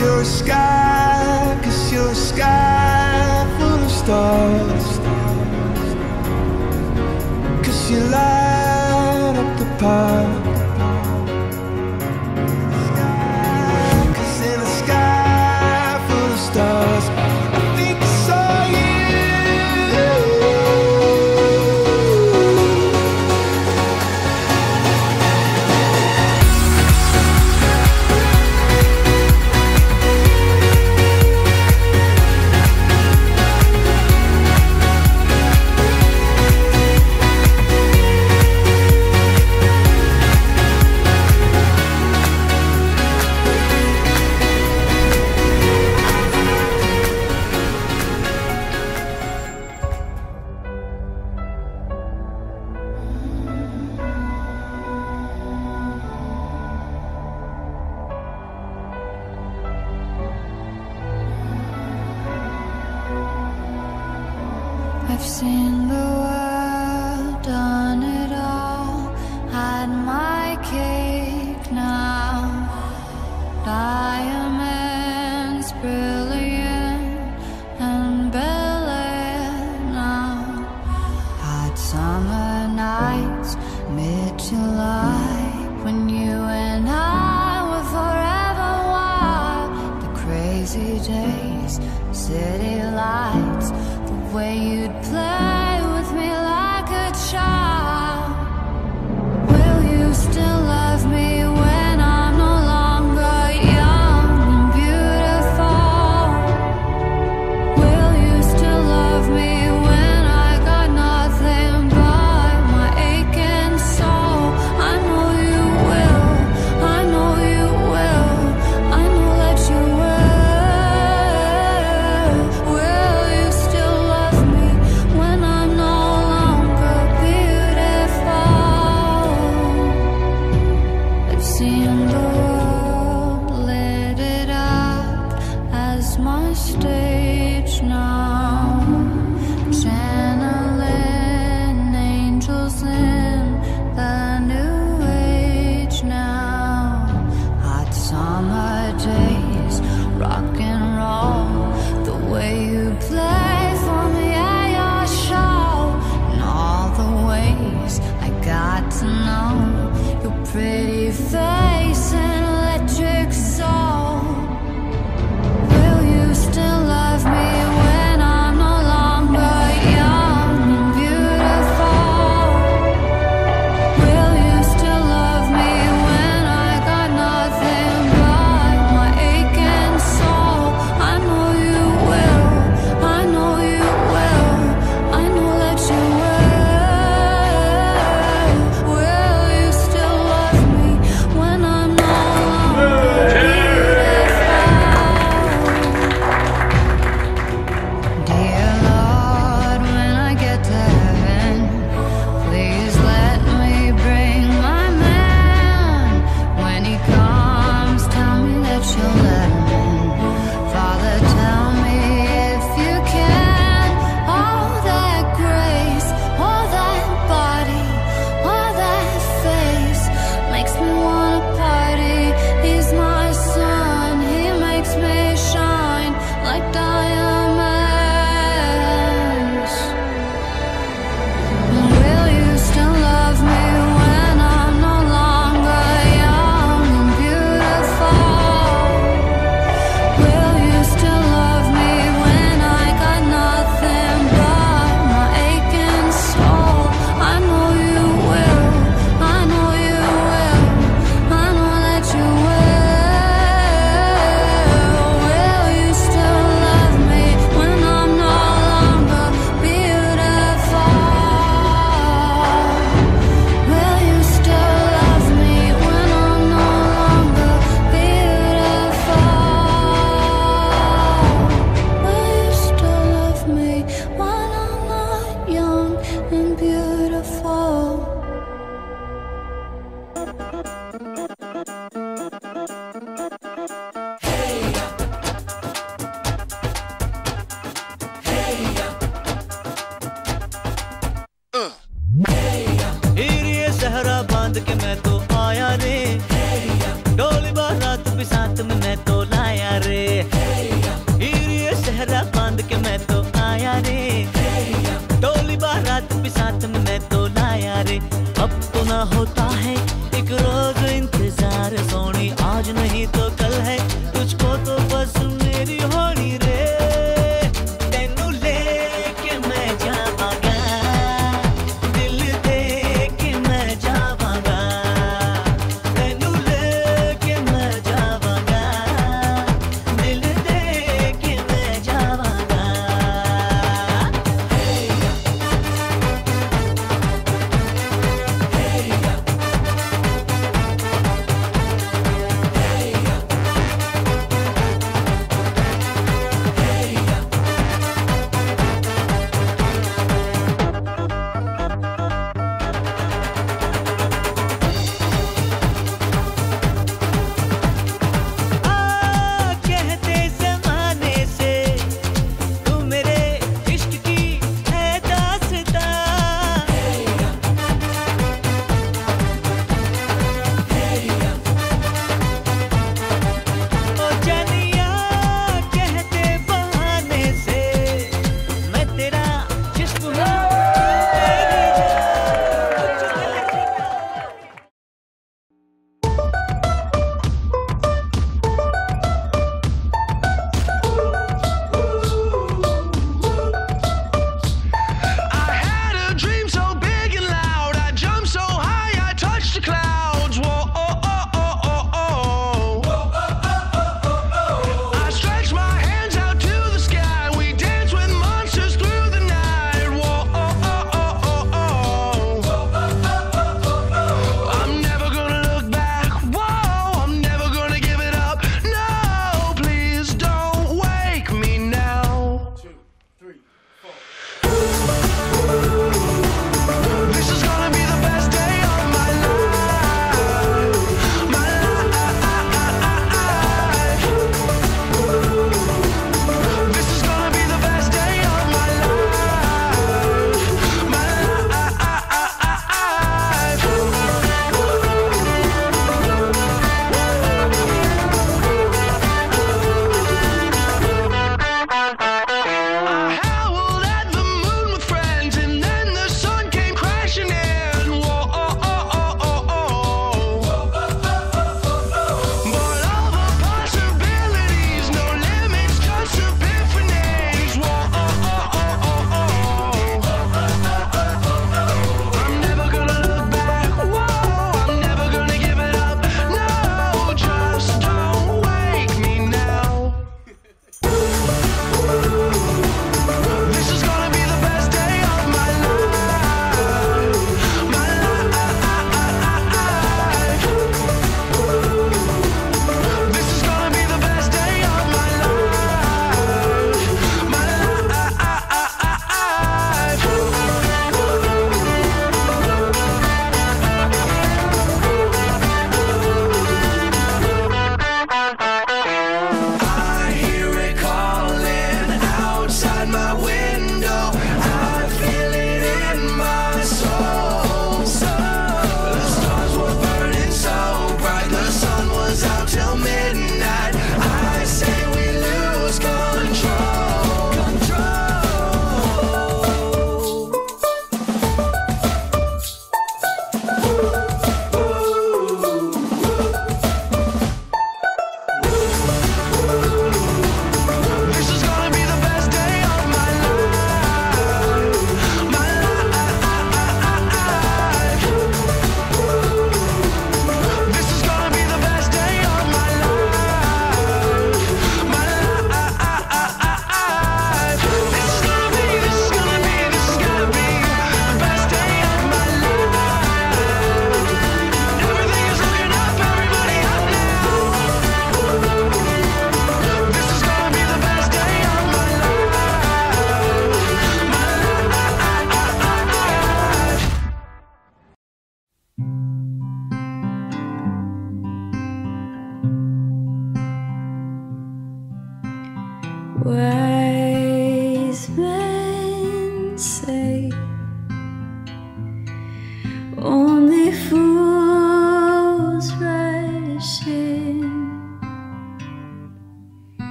you're a sky, cause you're a sky full of stars. Cause you like.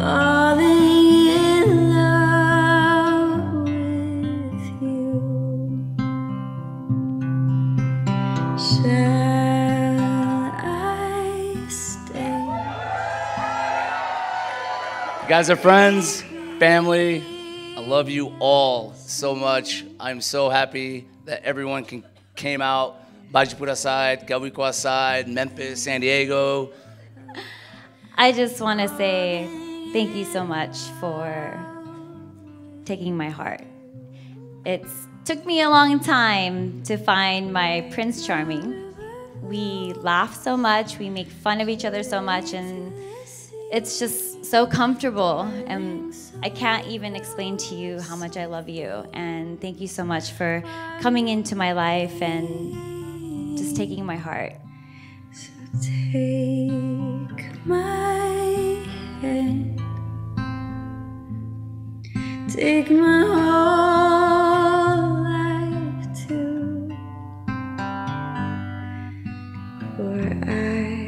falling in love with you. Shall I stay? Guys are friends, family. I love you all so much. I'm so happy that everyone can, came out. Bajipur side, Gawikwa side, Memphis, San Diego. I just want to say thank you so much for taking my heart. It took me a long time to find my Prince Charming. We laugh so much, we make fun of each other so much, and it's just so comfortable. And I can't even explain to you how much I love you. And thank you so much for coming into my life and just taking my heart. Take my hand, take my whole life too, for I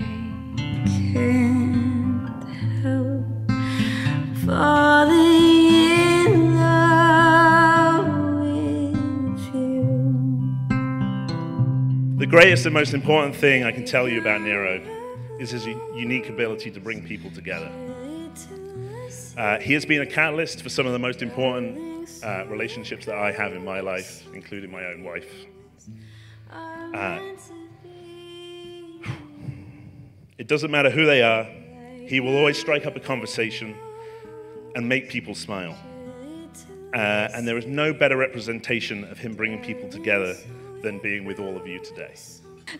can't help falling in love with you. The greatest and most important thing I can tell you about Nero is his unique ability to bring people together. Uh, he has been a catalyst for some of the most important uh, relationships that I have in my life, including my own wife. Uh, it doesn't matter who they are, he will always strike up a conversation and make people smile. Uh, and there is no better representation of him bringing people together than being with all of you today.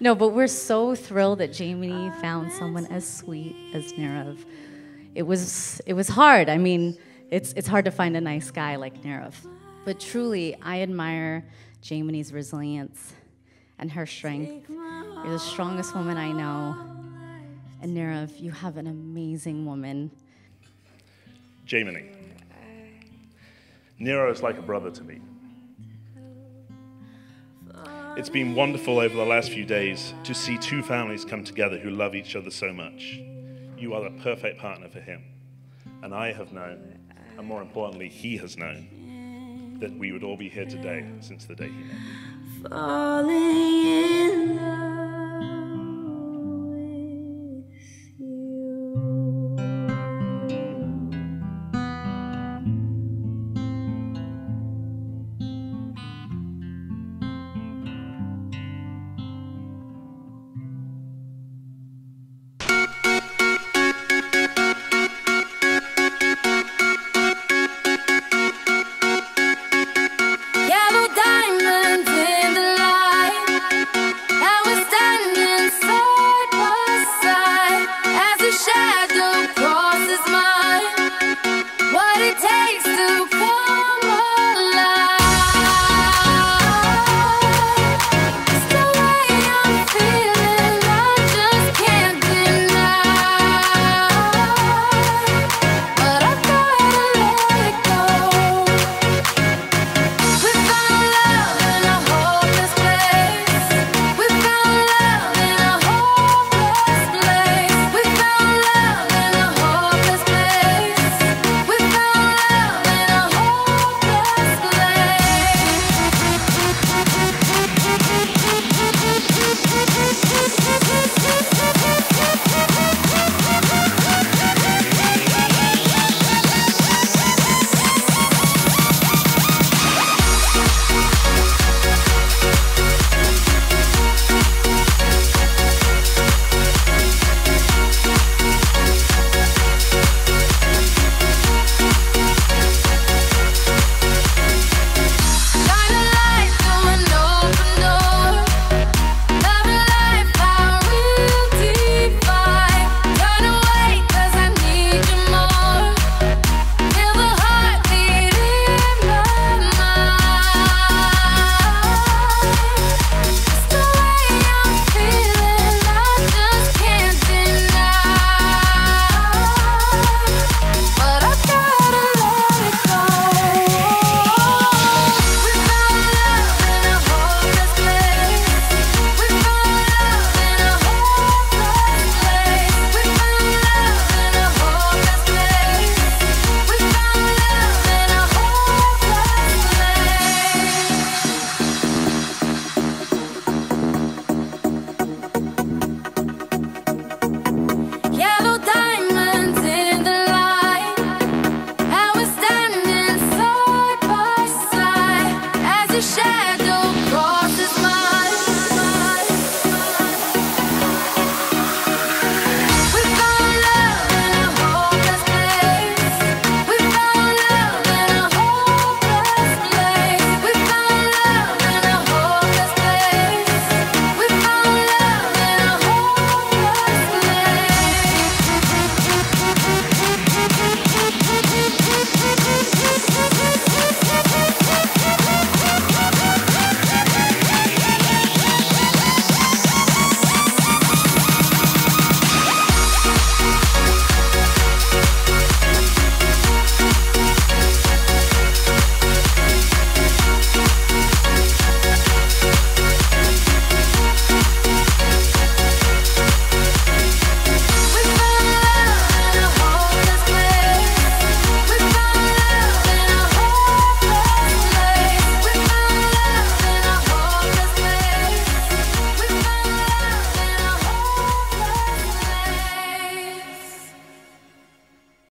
No, but we're so thrilled that Jamie found someone as sweet as Nirav. It was it was hard. I mean, it's it's hard to find a nice guy like Nirav. But truly, I admire Jamie's resilience and her strength. You're the strongest woman I know. And Nirav, you have an amazing woman. Jamie. Nero is like a brother to me. It's been wonderful over the last few days to see two families come together who love each other so much. You are the perfect partner for him. And I have known, and more importantly, he has known, that we would all be here today since the day he met. falling in